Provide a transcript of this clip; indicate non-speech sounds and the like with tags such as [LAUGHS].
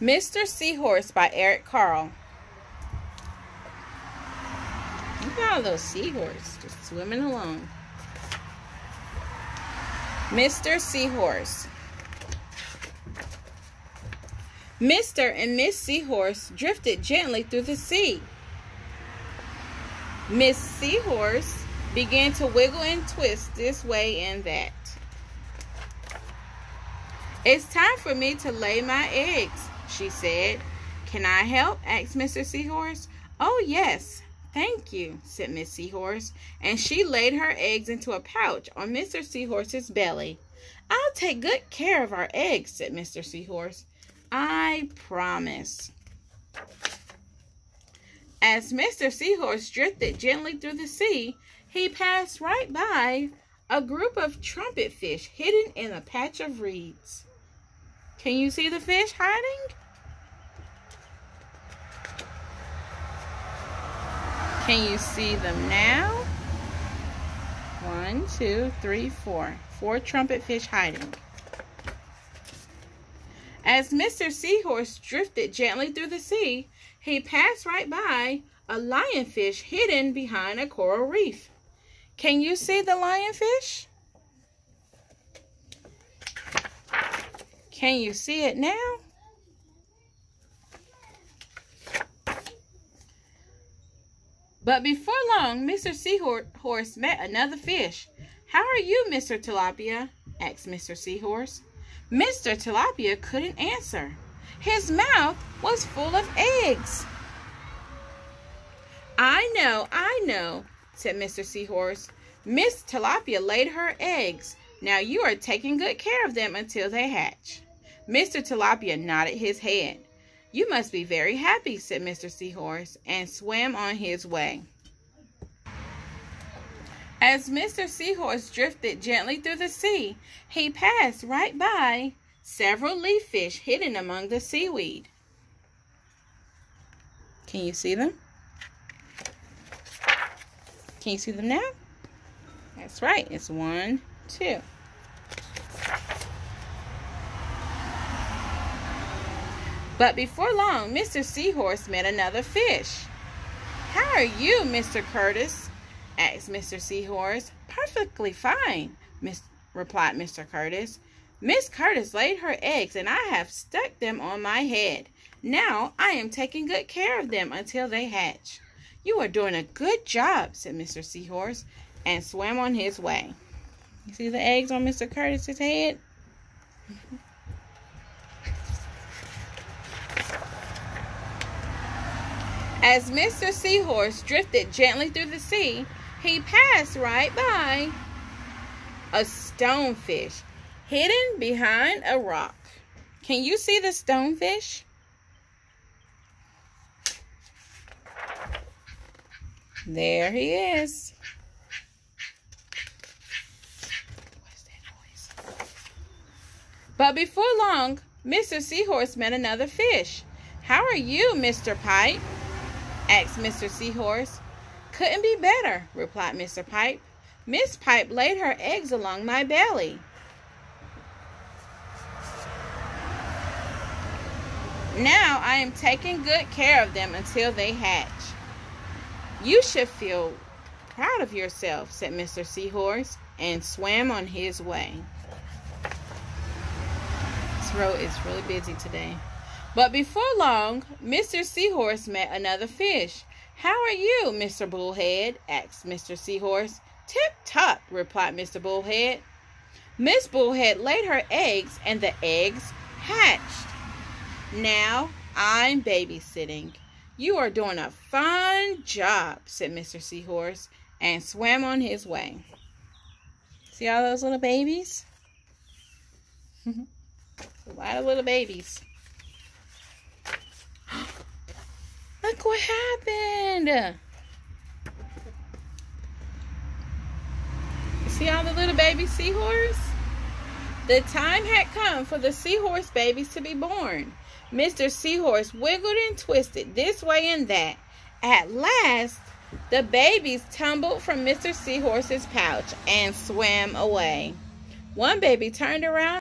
Mr. Seahorse by Eric Carle. Look at all those seahorses just swimming along. Mr. Seahorse. Mr. and Miss Seahorse drifted gently through the sea. Miss Seahorse began to wiggle and twist this way and that. It's time for me to lay my eggs, she said. Can I help? asked Mr. Seahorse. Oh, yes, thank you, said Miss Seahorse, and she laid her eggs into a pouch on Mr. Seahorse's belly. I'll take good care of our eggs, said Mr. Seahorse. I promise. As Mr. Seahorse drifted gently through the sea, he passed right by a group of trumpet fish hidden in a patch of reeds. Can you see the fish hiding? Can you see them now? One, two, three, four. Four trumpet fish hiding. As Mr. Seahorse drifted gently through the sea, he passed right by a lionfish hidden behind a coral reef. Can you see the lionfish? Can you see it now? But before long, Mr. Seahorse met another fish. How are you, Mr. Tilapia? asked Mr. Seahorse. Mr. Tilapia couldn't answer. His mouth was full of eggs. I know, I know, said Mr. Seahorse. Miss Tilapia laid her eggs. Now you are taking good care of them until they hatch. Mr. Tilapia nodded his head. You must be very happy, said Mr. Seahorse, and swam on his way. As Mr. Seahorse drifted gently through the sea, he passed right by several leaf fish hidden among the seaweed. Can you see them? Can you see them now? That's right. It's one, two. But before long, Mr. Seahorse met another fish. How are you, Mr. Kurtus? asked Mr. Seahorse. Perfectly fine, Miss, replied Mr. Kurtus. Miss Kurtus laid her eggs, and I have stuck them on my head. Now I am taking good care of them until they hatch. You are doing a good job, said Mr. Seahorse, and swam on his way. You see the eggs on Mr. Kurtus's head? As Mr. Seahorse drifted gently through the sea, he passed right by a stonefish hidden behind a rock. Can you see the stonefish? There he is. But before long, Mr. Seahorse met another fish. How are you, Mr. Pipe? Asked Mr. Seahorse. Couldn't be better, replied Mr. Pipe. Miss Pipe laid her eggs along my belly. Now I am taking good care of them until they hatch. You should feel proud of yourself, said Mr. Seahorse, and swam on his way. This road is really busy today. But before long, Mr. Seahorse met another fish. How are you, Mr. Bullhead? asked Mr. Seahorse. Tip-top, replied Mr. Bullhead. Miss Bullhead laid her eggs, and the eggs hatched. Now I'm babysitting. You are doing a fine job, said Mr. Seahorse, and swam on his way. See all those little babies? [LAUGHS] a lot of little babies. Look what happened. See all the little baby seahorse? The time had come for the seahorse babies to be born. Mr. Seahorse wiggled and twisted this way and that. At last, the babies tumbled from Mr. Seahorse's pouch and swam away. One baby turned around